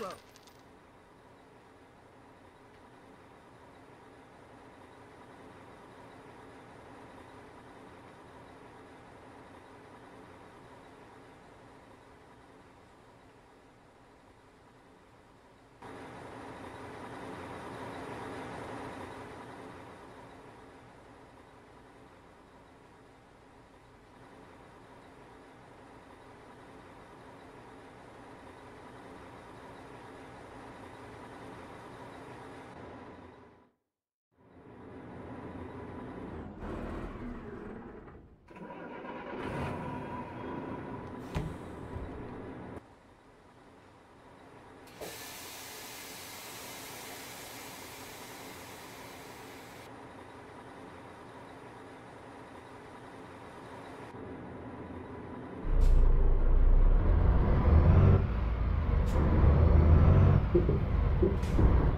road. Turn left.